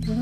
Mm-hmm.